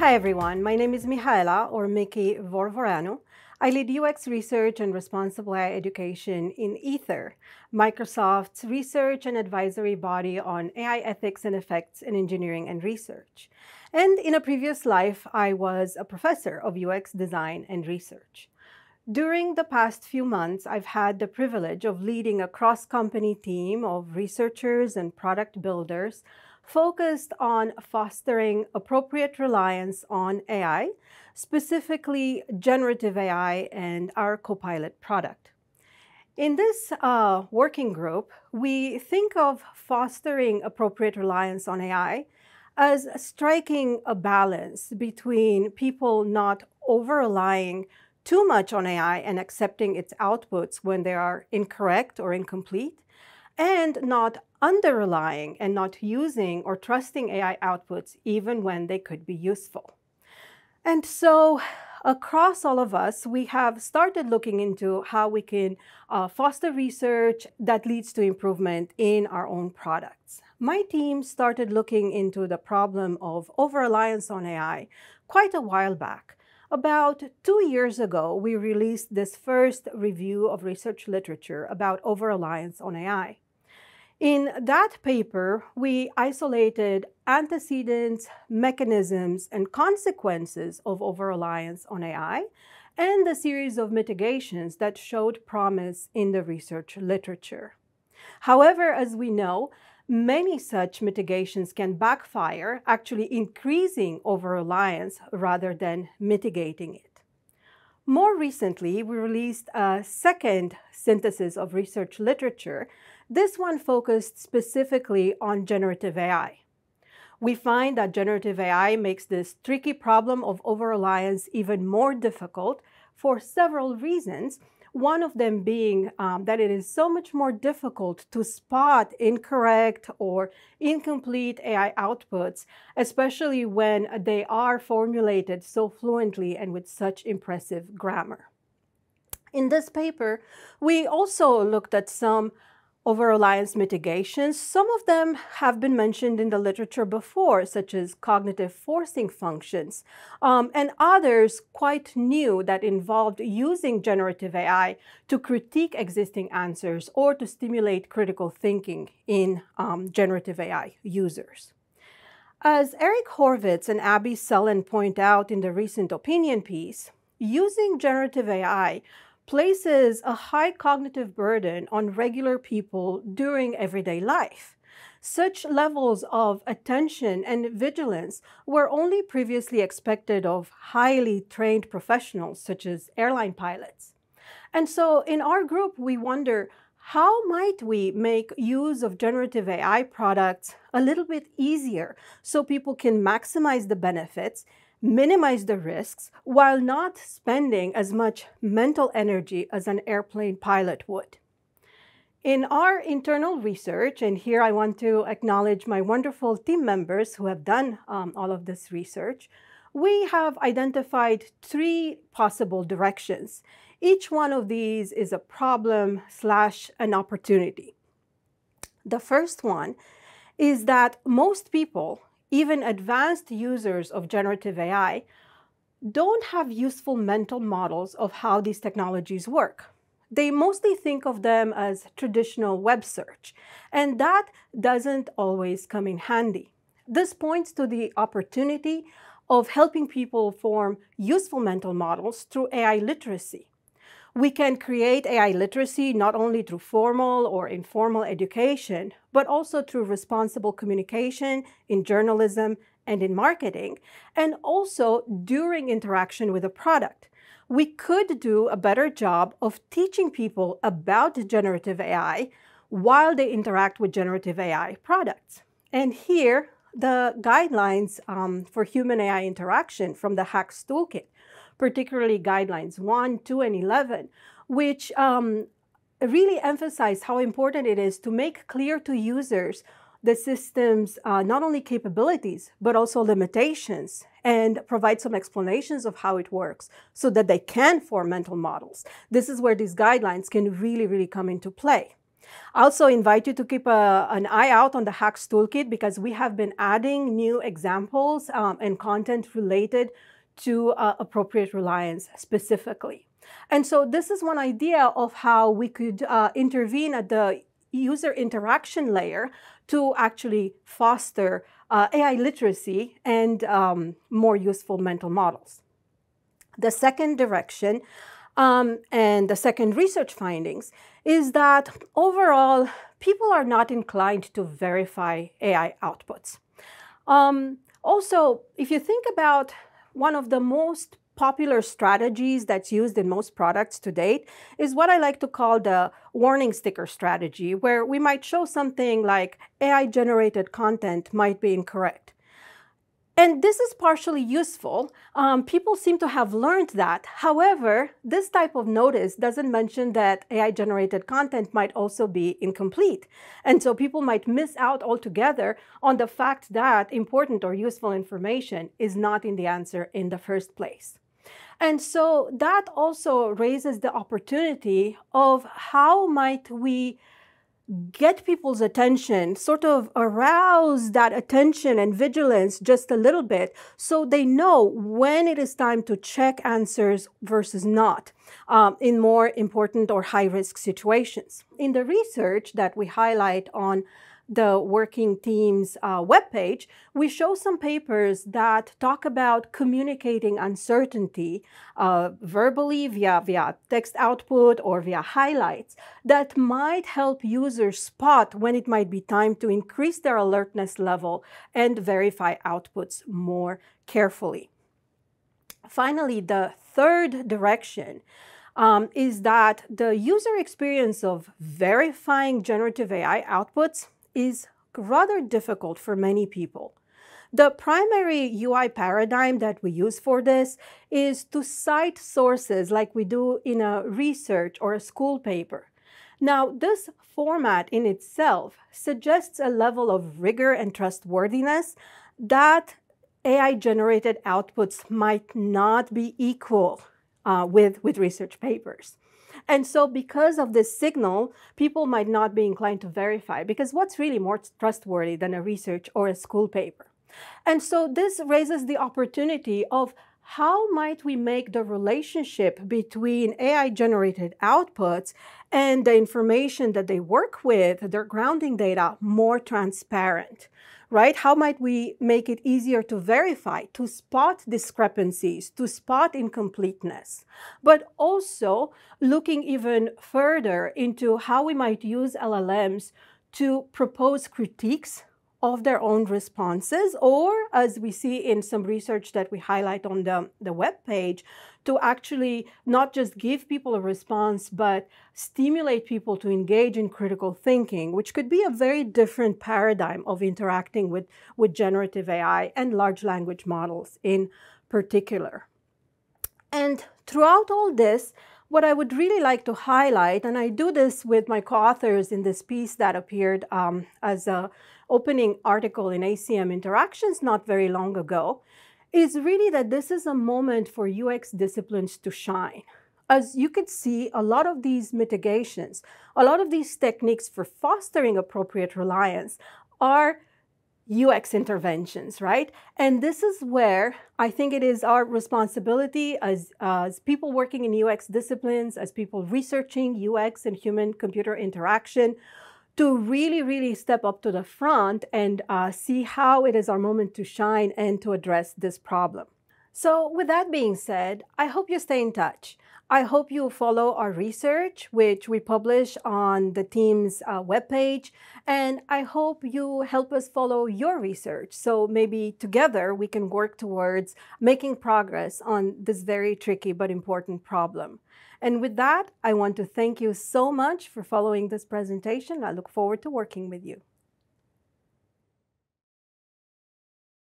Hi everyone, my name is Mihaela or Miki Vorvoreanu. I lead UX research and responsible AI education in Aether, Microsoft's research and advisory body on AI ethics and effects in engineering and research. And in a previous life, I was a professor of UX design and research. During the past few months, I've had the privilege of leading a cross company team of researchers and product builders focused on fostering appropriate reliance on AI, specifically generative AI and our Copilot product. In this uh, working group, we think of fostering appropriate reliance on AI as striking a balance between people not over relying too much on AI and accepting its outputs when they are incorrect or incomplete, and not under relying and not using or trusting AI outputs even when they could be useful. And so, across all of us, we have started looking into how we can uh, foster research that leads to improvement in our own products. My team started looking into the problem of over reliance on AI quite a while back. About two years ago, we released this first review of research literature about over reliance on AI. In that paper, we isolated antecedents, mechanisms, and consequences of over-reliance on AI and the series of mitigations that showed promise in the research literature. However, as we know, many such mitigations can backfire, actually increasing over-reliance rather than mitigating it. More recently, we released a second synthesis of research literature this one focused specifically on generative AI. We find that generative AI makes this tricky problem of over-reliance even more difficult for several reasons, one of them being um, that it is so much more difficult to spot incorrect or incomplete AI outputs, especially when they are formulated so fluently and with such impressive grammar. In this paper, we also looked at some over reliance mitigations. Some of them have been mentioned in the literature before, such as cognitive forcing functions, um, and others quite new that involved using generative AI to critique existing answers or to stimulate critical thinking in um, generative AI users. As Eric Horvitz and Abby Sellen point out in the recent opinion piece, using generative AI places a high cognitive burden on regular people during everyday life. Such levels of attention and vigilance were only previously expected of highly trained professionals, such as airline pilots. And so in our group, we wonder how might we make use of generative AI products a little bit easier so people can maximize the benefits minimize the risks while not spending as much mental energy as an airplane pilot would. In our internal research, and here I want to acknowledge my wonderful team members who have done um, all of this research, we have identified three possible directions. Each one of these is a problem slash an opportunity. The first one is that most people even advanced users of generative AI don't have useful mental models of how these technologies work. They mostly think of them as traditional web search, and that doesn't always come in handy. This points to the opportunity of helping people form useful mental models through AI literacy. We can create AI literacy not only through formal or informal education, but also through responsible communication in journalism and in marketing, and also during interaction with a product. We could do a better job of teaching people about generative AI while they interact with generative AI products. And here, the guidelines um, for human AI interaction from the HAX Toolkit particularly guidelines 1, 2, and 11, which um, really emphasize how important it is to make clear to users the system's uh, not only capabilities, but also limitations, and provide some explanations of how it works so that they can form mental models. This is where these guidelines can really, really come into play. I also invite you to keep a, an eye out on the HAX Toolkit because we have been adding new examples um, and content related to uh, appropriate reliance specifically. And so this is one idea of how we could uh, intervene at the user interaction layer to actually foster uh, AI literacy and um, more useful mental models. The second direction um, and the second research findings is that overall, people are not inclined to verify AI outputs. Um, also, if you think about one of the most popular strategies that's used in most products to date is what I like to call the warning sticker strategy, where we might show something like AI generated content might be incorrect. And this is partially useful. Um, people seem to have learned that. However, this type of notice doesn't mention that AI generated content might also be incomplete. And so people might miss out altogether on the fact that important or useful information is not in the answer in the first place. And so that also raises the opportunity of how might we get people's attention, sort of arouse that attention and vigilance just a little bit so they know when it is time to check answers versus not um, in more important or high risk situations. In the research that we highlight on the working team's uh, webpage, we show some papers that talk about communicating uncertainty uh, verbally via, via text output or via highlights that might help users spot when it might be time to increase their alertness level and verify outputs more carefully. Finally, the third direction um, is that the user experience of verifying generative AI outputs is rather difficult for many people. The primary UI paradigm that we use for this is to cite sources like we do in a research or a school paper. Now, this format in itself suggests a level of rigor and trustworthiness that AI-generated outputs might not be equal uh, with, with research papers. And so because of this signal, people might not be inclined to verify because what's really more trustworthy than a research or a school paper? And so this raises the opportunity of how might we make the relationship between AI-generated outputs and the information that they work with, their grounding data, more transparent? right? How might we make it easier to verify, to spot discrepancies, to spot incompleteness, but also looking even further into how we might use LLMs to propose critiques of their own responses, or as we see in some research that we highlight on the, the web page, to actually not just give people a response, but stimulate people to engage in critical thinking, which could be a very different paradigm of interacting with, with generative AI and large language models in particular. And throughout all this, what I would really like to highlight, and I do this with my co-authors in this piece that appeared um, as a opening article in ACM Interactions not very long ago, is really that this is a moment for UX disciplines to shine. As you can see, a lot of these mitigations, a lot of these techniques for fostering appropriate reliance are UX interventions, right? And this is where I think it is our responsibility as, as people working in UX disciplines, as people researching UX and human computer interaction, to really, really step up to the front and uh, see how it is our moment to shine and to address this problem. So with that being said, I hope you stay in touch. I hope you follow our research, which we publish on the team's uh, webpage, and I hope you help us follow your research. So maybe together we can work towards making progress on this very tricky but important problem. And with that, I want to thank you so much for following this presentation. I look forward to working with you.